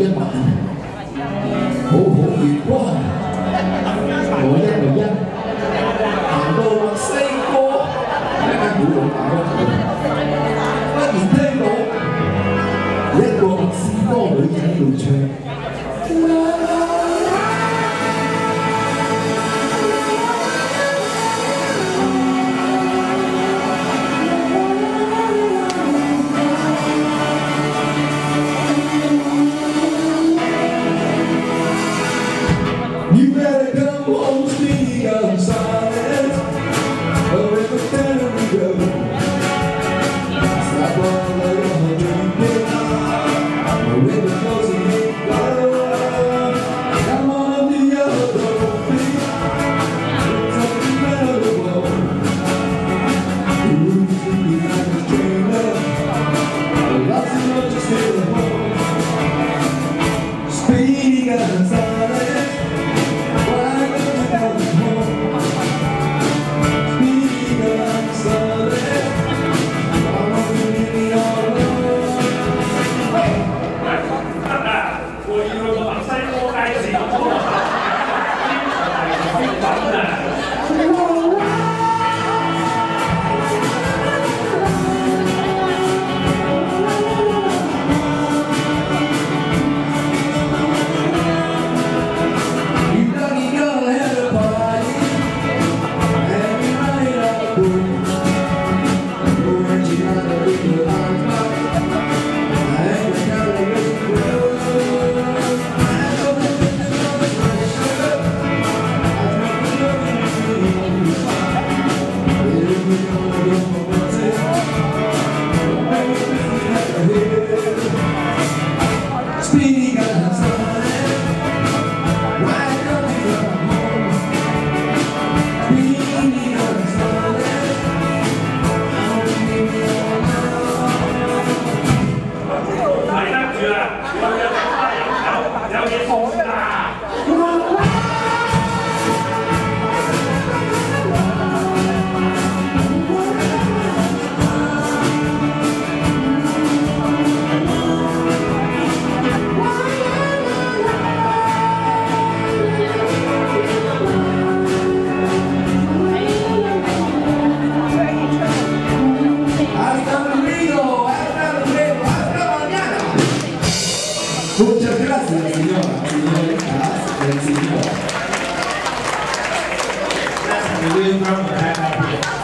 dân bạn hữu hữu nghiệp quá à. Hội dân bình dân Yes. Muchas gracias, señora. Gracias, señor. Gracias,